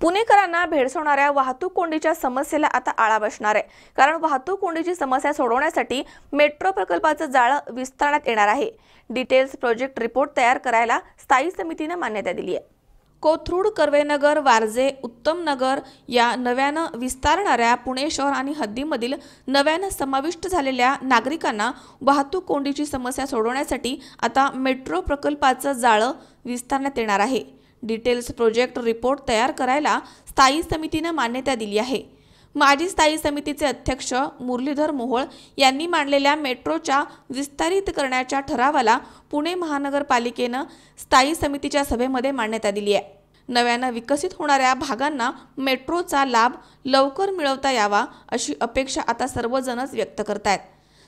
पुणेकरांना भेडसवणाऱ्या वाहतूक कोंडीच्या समस्येला आता आळा बसणार आहे. कारण वाहतूक कोंडीची समस्या सोडवण्यासाठी मेट्रो प्रकल्पाचं जाळं विस्तारण्यात येणार आहे. डिटेल्स प्रोजेक्ट रिपोर्ट तयार करायला स्थायी समितीनं मान्यता दिली आहे. कोथरूड कर्वेनगर वारजे उत्तमनगर या नव्यानं विस्तारणाऱ्या पुणे शहर आणि हद्दीमधील नव्यानं समाविष्ट झालेल्या नागरिकांना वाहतूक कोंडीची समस्या सोडवण्यासाठी आता मेट्रो प्रकल्पाचं जाळं विस्तारण्यात येणार आहे. डिटेल्स प्रोजेक्ट रिपोर्ट तयार करायला स्थायी समितीनं मान्यता दिली आहे. माजी स्थायी समितीचे अध्यक्ष मुरलीधर मोहोळ यांनी मांडलेल्या मेट्रोच्या विस्तारित करण्याच्या ठरावाला पुणे महानगरपालिकेनं स्थायी समितीच्या सभेमध्ये मान्यता दिली आहे. नव्यानं विकसित होणाऱ्या भागांना मेट्रोचा लाभ लवकर मिळवता यावा अशी अपेक्षा आता सर्वजणच व्यक्त करतायत.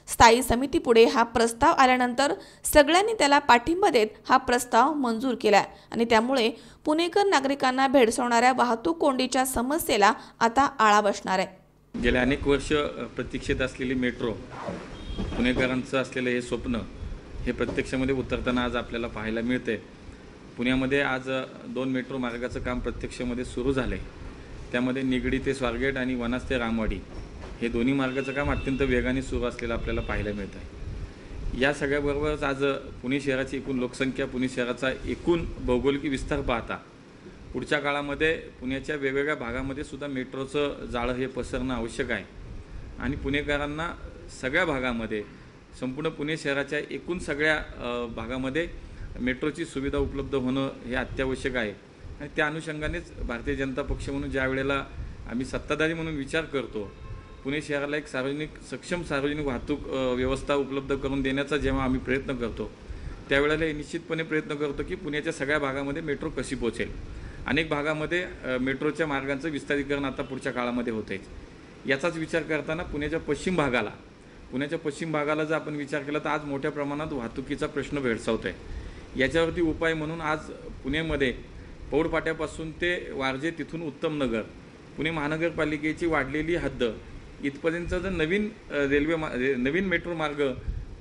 स्थायी समितीपुढे हा प्रस्ताव आल्यानंतर सगळ्यांनी त्याला पाठिंबा देत हा प्रस्ताव मंजूर केला आणि त्यामुळे पुणेकर नागरिकांना भेडसावणाऱ्या वाहतूक कोंडीच्या समस्येला आता आळा बसणार आहे. गेल्या अनेक वर्ष प्रतीक्षेत असलेली मेट्रो पुणेकरांचं असलेलं हे स्वप्न हे प्रत्यक्षामध्ये उतरताना आज आपल्याला पाहायला मिळते पुण्यामध्ये आज दोन मेट्रो मार्गाचं काम प्रत्यक्षामध्ये सुरू झालं आहे त्यामध्ये निगडी ते स्वारगेट आणि वनास ते रामवाडी. हे दोन्ही मार्गाचं काम अत्यंत वेगाने सुरू असलेलं आपल्याला पाहायला मिळत आहे या सगळ्याबरोबरच आज पुणे शहराची एकूण लोकसंख्या पुणे शहराचा एकूण भौगोलिक विस्तार पाहता पुढच्या काळामध्ये पुण्याच्या वेगवेगळ्या भागामध्ये सुद्धा मेट्रोचं जाळं हे पसरणं आवश्यक आहे. आणि पुणेकरांना सगळ्या भागामध्ये संपूर्ण पुणे शहराच्या एकूण सगळ्या भागामध्ये मेट्रोची सुविधा उपलब्ध होणं हे अत्यावश्यक आहे. आणि त्या अनुषंगानेच भारतीय जनता पक्ष म्हणून ज्या वेळेला आम्ही सत्ताधारी म्हणून विचार करतो पुणे शहराला एक सार्वजनिक सक्षम सार्वजनिक वाहतूक व्यवस्था उपलब्ध करून देण्याचा जेव्हा आम्ही प्रयत्न करतो त्यावेळेला हे निश्चितपणे प्रयत्न करतो की पुण्याच्या सगळ्या भागामध्ये मेट्रो कशी पोहोचेल. अनेक भागामध्ये मेट्रोच्या मार्गांचं विस्तारीकरण आता पुढच्या काळामध्ये होत आहे याचाच विचार करताना पुण्याच्या पश्चिम भागाला पुण्याच्या पश्चिम भागाला जर आपण विचार केला तर आज मोठ्या प्रमाणात वाहतुकीचा प्रश्न भेडसावत आहे याच्यावरती उपाय म्हणून आज पुण्यामध्ये पौडपाट्यापासून ते वारजे तिथून उत्तम नगर पुणे महानगरपालिकेची वाढलेली हद्द इथपर्यंतचा जर नवीन रेल्वे मा नवीन मेट्रो मार्ग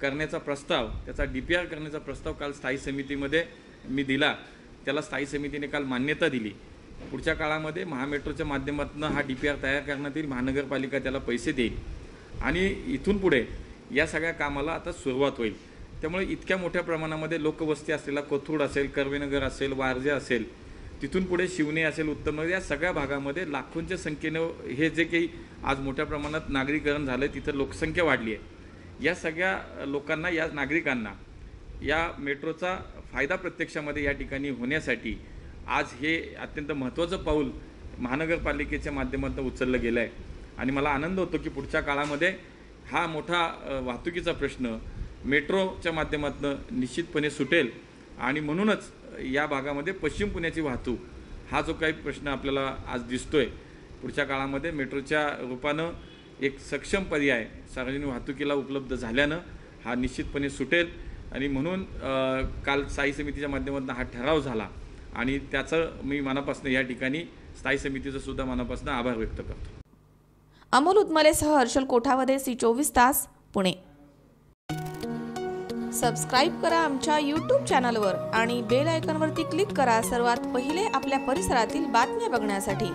करण्याचा प्रस्ताव त्याचा डी पी आर करण्याचा प्रस्ताव काल स्थायी समितीमध्ये मी दिला. त्याला स्थायी समितीने काल मान्यता दिली. पुढच्या काळामध्ये महामेट्रोच्या माध्यमातून हा डी पी आर तयार करण्यात येईल महानगरपालिका त्याला पैसे देईल. आणि इथून पुढे या सगळ्या कामाला आता सुरुवात होईल. त्यामुळे इतक्या मोठ्या प्रमाणामध्ये लोकवस्ती असलेला कोथरूड असेल कर्वेनगर असेल वारजे असेल तिथून पुढे शिवणे असेल उत्तम या सगळ्या भागामध्ये लाखोंच्या संख्येनं हे जे काही आज मोठ्या प्रमाणात नागरीकरण झालं तिथं लोकसंख्या वाढली आहे. या सगळ्या लोकांना या नागरिकांना या मेट्रोचा फायदा प्रत्यक्षामध्ये या ठिकाणी होण्यासाठी आज हे अत्यंत महत्त्वाचं पाऊल महानगरपालिकेच्या माध्यमातून उचललं गेलं आहे आणि मला आनंद होतो की पुढच्या काळामध्ये हा मोठा वाहतुकीचा प्रश्न मेट्रोच्या माध्यमातून निश्चितपणे सुटेल. आणि म्हणूनच या भागामध्ये पश्चिम पुण्याची वाहतूक हा जो काही प्रश्न आपल्याला आज दिसतो आहे पुढच्या काळामध्ये मेट्रोच्या रूपानं एक सक्षम पर्याय सार्वजनिक वाहतुकीला उपलब्ध झाल्यानं हा निश्चितपणे सुटेल. आणि म्हणून काल स्थायी समितीच्या माध्यमातून हा ठराव झाला. आणि त्याचं मी मनापासून या ठिकाणी स्थायी समितीचं सुद्धा मनापासून आभार व्यक्त करतो. अमोल उदमलेसह हर्षल कोठावदे सी चोवीस तास पुणे. सबस्क्राईब करा आमच्या यूट्यूब चॅनलवर आणि बेल आयकॉनवरती क्लिक करा सर्वात पहिले आपल्या परिसरातील बातम्या बघण्यासाठी.